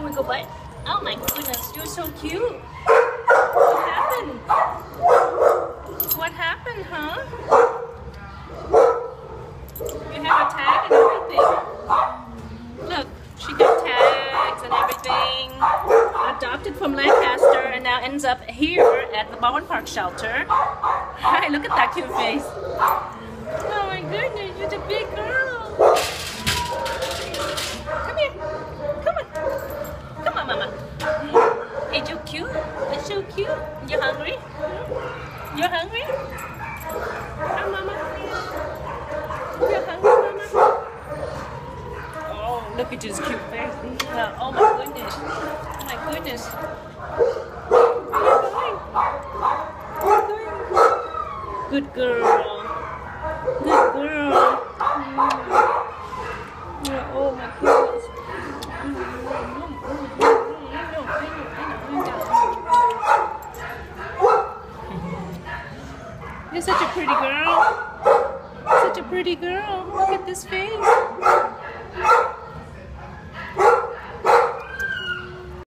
wiggle butt. Oh my goodness, you're so cute. What happened? What happened, huh? You have a tag and everything. Look, she got tags and everything. Adopted from Lancaster and now ends up here at the Baldwin Park shelter. Hi, look at that cute face. Oh my goodness, you're a big girl. Come here. Come on. Come on, Mama. Is you cute? Is you cute? You hungry? You hungry? Mama. You hungry, Mama? Oh, look at this cute face. Oh my goodness. Oh my goodness. Good girl. Good girl. Mm. Oh my goodness. You're such a pretty girl. Such a pretty girl. Look at this face.